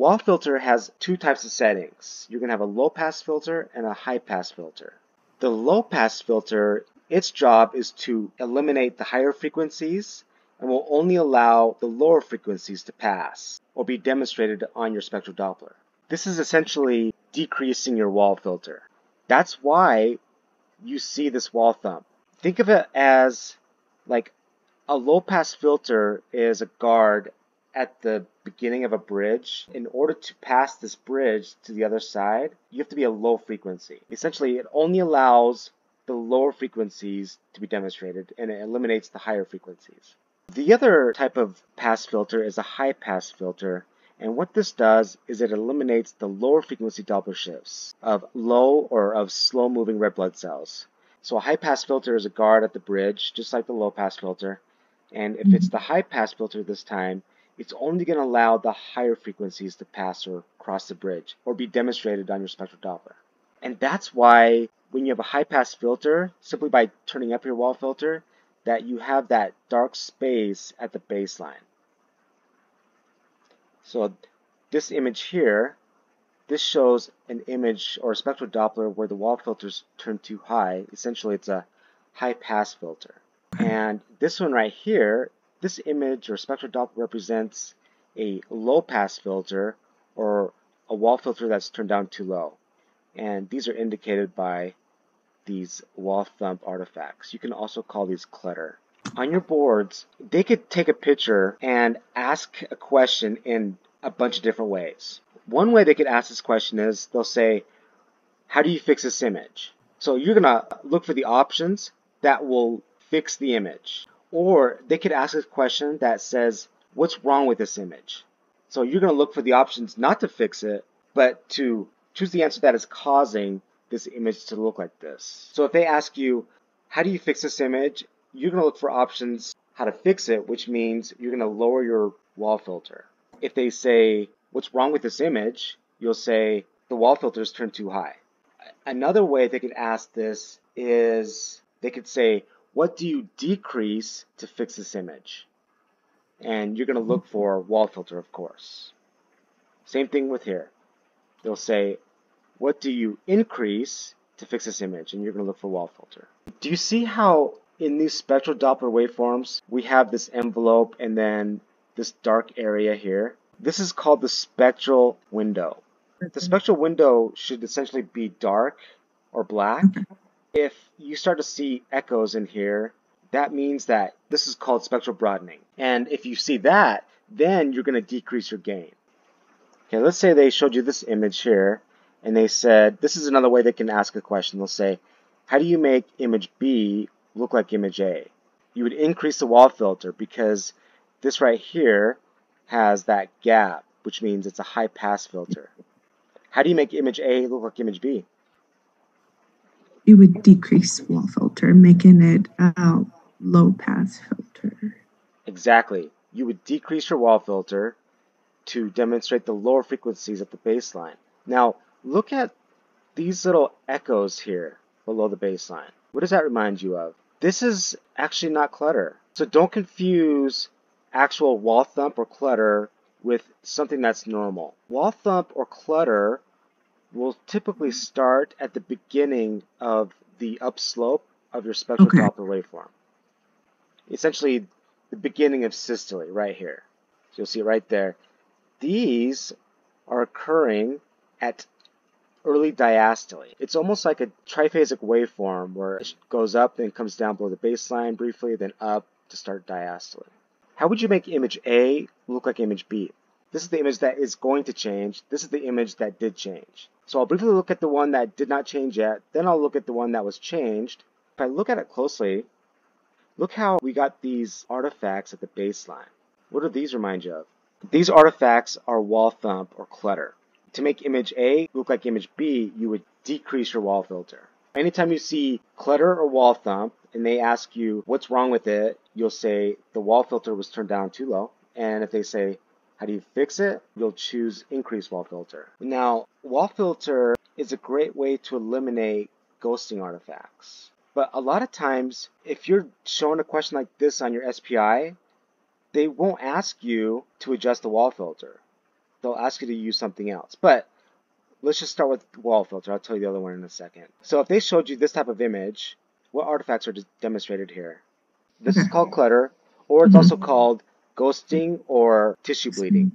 Wall filter has two types of settings. You're going to have a low pass filter and a high pass filter. The low pass filter, its job is to eliminate the higher frequencies and will only allow the lower frequencies to pass or be demonstrated on your spectral Doppler. This is essentially decreasing your wall filter. That's why you see this wall thump. Think of it as like a low pass filter is a guard at the beginning of a bridge. In order to pass this bridge to the other side, you have to be a low frequency. Essentially, it only allows the lower frequencies to be demonstrated and it eliminates the higher frequencies. The other type of pass filter is a high pass filter. And what this does is it eliminates the lower frequency Doppler shifts of low or of slow moving red blood cells. So a high pass filter is a guard at the bridge, just like the low pass filter. And if it's mm-hmm. the high pass filter this time, it's only going to allow the higher frequencies to pass or cross the bridge or be demonstrated on your spectral Doppler. And that's why when you have a high pass filter, simply by turning up your wall filter, that you have that dark space at the baseline. So this image here, this shows an image or a spectral Doppler where the wall filters turn too high. Essentially, it's a high pass filter. And this one right here, this image or spectral Doppler represents a low pass filter or a wall filter that's turned down too low. And these are indicated by these wall thump artifacts. You can also call these clutter. On your boards, they could take a picture and ask a question in a bunch of different ways. One way they could ask this question is they'll say, how do you fix this image? So you're going to look for the options that will fix the image. Or they could ask a question that says, what's wrong with this image? So you're going to look for the options not to fix it, but to choose the answer that is causing this image to look like this. So if they ask you, how do you fix this image? You're going to look for options how to fix it, which means you're going to lower your wall filter. If they say, what's wrong with this image? You'll say, the wall filter is turned too high. Another way they could ask this is they could say, what do you decrease to fix this image? And you're going to look for wall filter, of course. Same thing with here. They'll say, what do you increase to fix this image? And you're going to look for wall filter. Do you see how in these spectral Doppler waveforms, we have this envelope and then this dark area here? This is called the spectral window. The mm-hmm. spectral window should essentially be dark or black. If you start to see echoes in here, that means that this is called spectral broadening. And if you see that, then you're going to decrease your gain. Okay, let's say they showed you this image here and they said, this is another way they can ask a question. They'll say, how do you make image B look like image A? You would increase the wall filter because this right here has that gap, which means it's a high pass filter. How do you make image A look like image B? You would decrease wall filter, making it a low pass filter. Exactly. You would decrease your wall filter to demonstrate the lower frequencies at the baseline. Now, Look at these little echoes here below the baseline. What does that remind you of? This is actually not clutter. So don't confuse actual wall thump or clutter with something that's normal. Wall thump or clutter will typically mm-hmm. start at the beginning of the upslope of your spectral okay. Doppler waveform. Essentially, the beginning of systole right here. So you'll see it right there. These are occurring at early diastole. It's almost like a triphasic waveform where it goes up, then comes down below the baseline briefly, then up to start diastole. How would you make image A look like image B? This is the image that is going to change. This is the image that did change. So I'll briefly look at the one that did not change yet. Then I'll look at the one that was changed. If I look at it closely, look how we got these artifacts at the baseline. What do these remind you of? These artifacts are wall thump or clutter to make image A look like image B, you would decrease your wall filter. Anytime you see clutter or wall thump and they ask you what's wrong with it, you'll say the wall filter was turned down too low. And if they say, how do you fix it? You'll choose increase wall filter. Now, wall filter is a great way to eliminate ghosting artifacts. But a lot of times, if you're shown a question like this on your SPI, they won't ask you to adjust the wall filter they'll ask you to use something else. But let's just start with wall filter. I'll tell you the other one in a second. So if they showed you this type of image, what artifacts are demonstrated here? This is called clutter, or it's also called ghosting or tissue bleeding.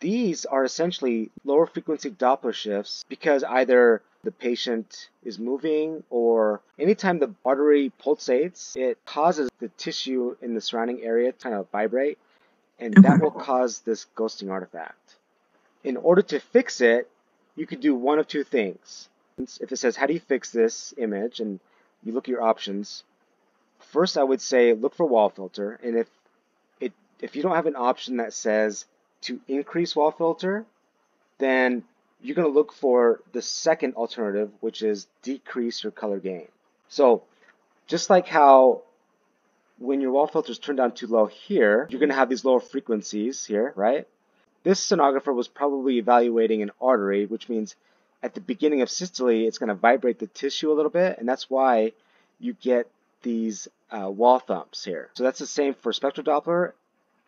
These are essentially lower frequency Doppler shifts because either the patient is moving or anytime the artery pulsates, it causes the tissue in the surrounding area to kind of vibrate and that will cause this ghosting artifact. In order to fix it, you could do one of two things. If it says, how do you fix this image, and you look at your options, first I would say look for wall filter, and if if you don't have an option that says to increase wall filter, then you're going to look for the second alternative, which is decrease your color gain. So just like how when your wall filter is turned down too low here, you're going to have these lower frequencies here, right? This sonographer was probably evaluating an artery, which means at the beginning of systole, it's going to vibrate the tissue a little bit, and that's why you get these uh, wall thumps here. So that's the same for spectral Doppler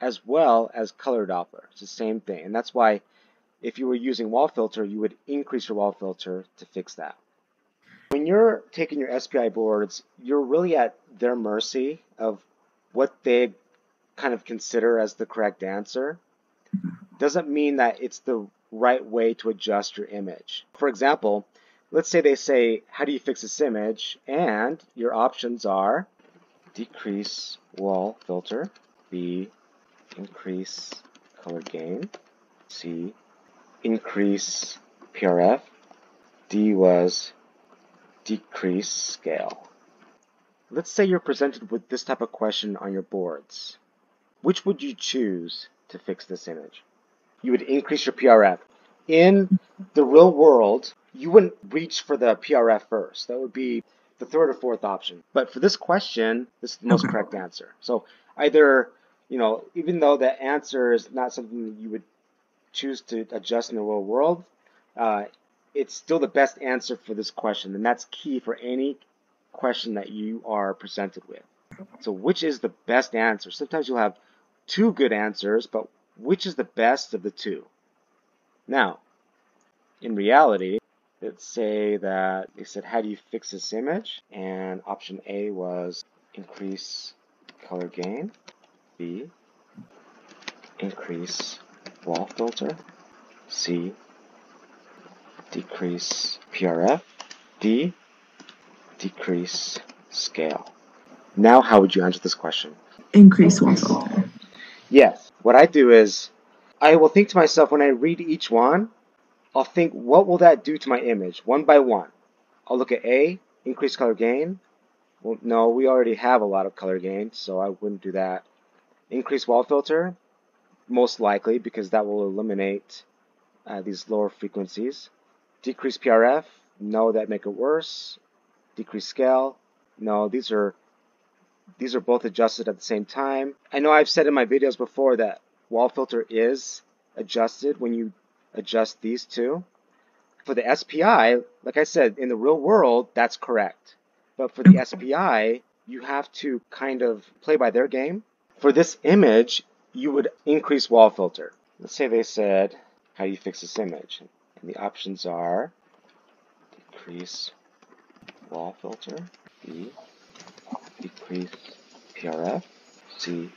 as well as color Doppler. It's the same thing, and that's why if you were using wall filter, you would increase your wall filter to fix that. When you're taking your SPI boards, you're really at their mercy of what they kind of consider as the correct answer. Doesn't mean that it's the right way to adjust your image. For example, let's say they say, how do you fix this image? And your options are decrease wall filter, B, increase color gain, C, increase PRF, D was decrease scale. Let's say you're presented with this type of question on your boards. Which would you choose to fix this image? You would increase your PRF. In the real world, you wouldn't reach for the PRF first. That would be the third or fourth option. But for this question, this is the most correct answer. So either, you know, even though the answer is not something you would choose to adjust in the real world, uh, it's still the best answer for this question, and that's key for any question that you are presented with. So which is the best answer? Sometimes you'll have two good answers, but which is the best of the two? Now, in reality, let's say that they said, how do you fix this image? And option A was increase color gain. B, increase wall filter. C, decrease PRF. D, decrease scale. Now, how would you answer this question? Increase wall filter. Yes. What I do is I will think to myself when I read each one, I'll think, what will that do to my image one by one? I'll look at A, increase color gain. Well, no, we already have a lot of color gain, so I wouldn't do that. Increase wall filter, most likely, because that will eliminate uh, these lower frequencies. Decrease PRF, no, that make it worse. Decrease scale, no, these are these are both adjusted at the same time. I know I've said in my videos before that wall filter is adjusted when you adjust these two. For the SPI, like I said, in the real world, that's correct. But for the SPI, you have to kind of play by their game. For this image, you would increase wall filter. Let's say they said, how do you fix this image? And the options are decrease wall filter, B, decrease PRF, C,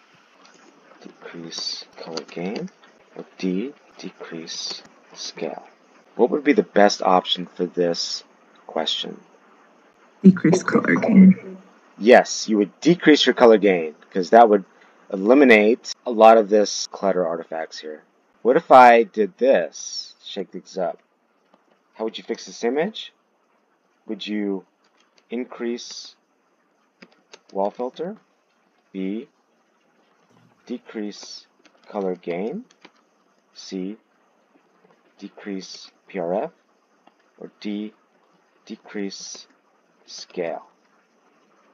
decrease color gain, or D, decrease scale. What would be the best option for this question? Decrease color gain. Yes, you would decrease your color gain because that would eliminate a lot of this clutter artifacts here. What if I did this? Shake things up. How would you fix this image? Would you increase wall filter? B. Decrease color gain? C. Decrease PRF? Or D. Decrease scale?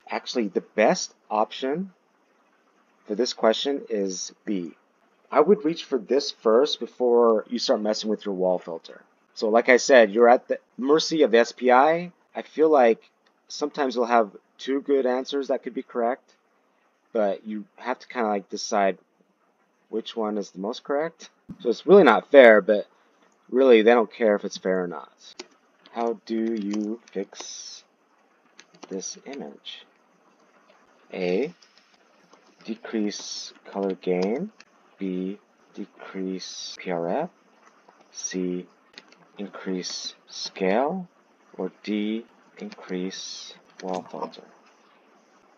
Actually, the best option for this question is B. I would reach for this first before you start messing with your wall filter. So like I said, you're at the mercy of the SPI. I feel like sometimes you'll have two good answers that could be correct, but you have to kind of like decide which one is the most correct. So it's really not fair, but really they don't care if it's fair or not. How do you fix this image? A. Decrease color gain. B. Decrease PRF. C. Increase scale. Or D. Increase wall filter.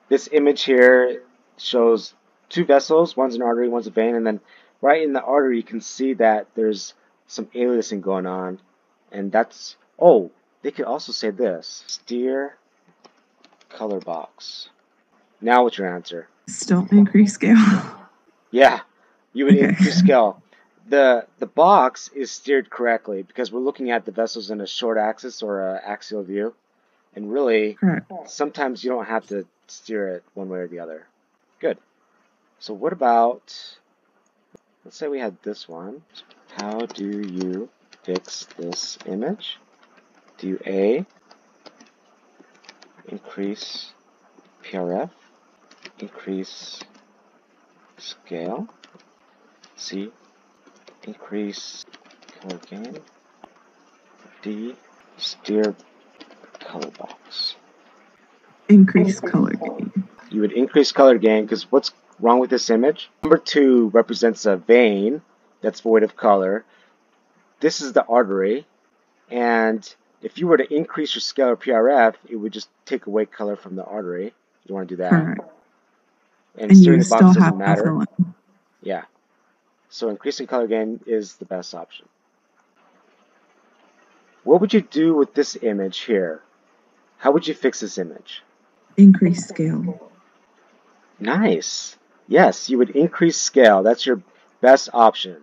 This image here shows two vessels. One's an artery, one's a vein. And then right in the artery, you can see that there's some aliasing going on. And that's, oh, they could also say this. Steer color box. Now what's your answer? Still increase scale. Yeah, you would Okay. increase scale. The the box is steered correctly because we're looking at the vessels in a short axis or a axial view. And really, Correct. sometimes you don't have to steer it one way or the other. Good. So what about, let's say we had this one. How do you fix this image? Do you A, increase PRF, increase scale, C, increase color gain, D, steer color box? Increase color gain. you would increase color gain because what's wrong with this image? Number two represents a vein that's void of color. This is the artery, and if you were to increase your scale or PRF, it would just take away color from the artery. You want to do that. And, And you box still doesn't have matter. effluent. Yeah. So increasing color gain is the best option. What would you do with this image here? How would you fix this image? Increase scale. Nice. Yes, you would increase scale. That's your best option.